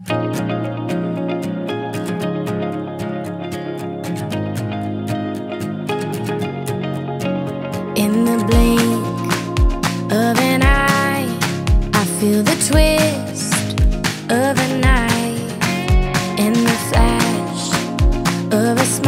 In the blink of an eye, I feel the twist of a knife In the flash of a smile.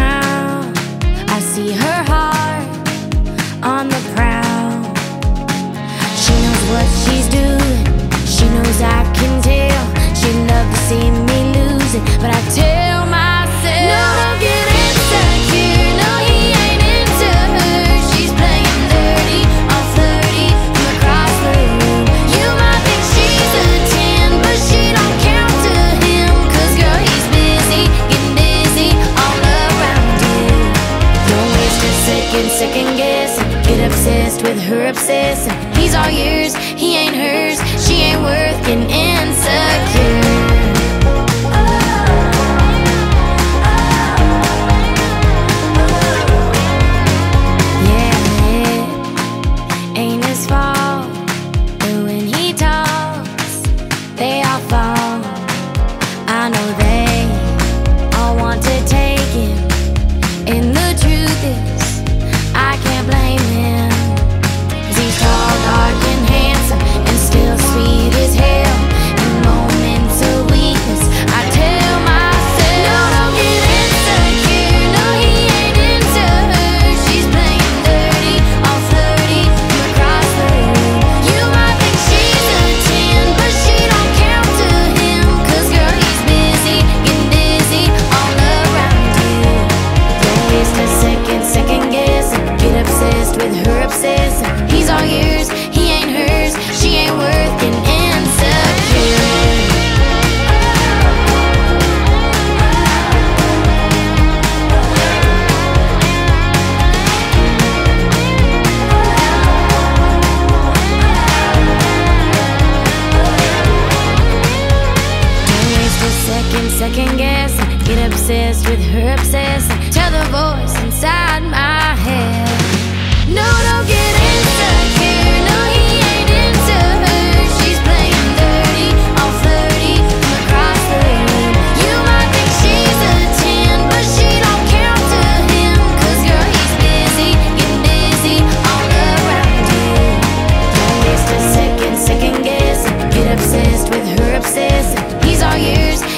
Get second guessing Get obsessed with her obsessing He's all yours, he He's all yours.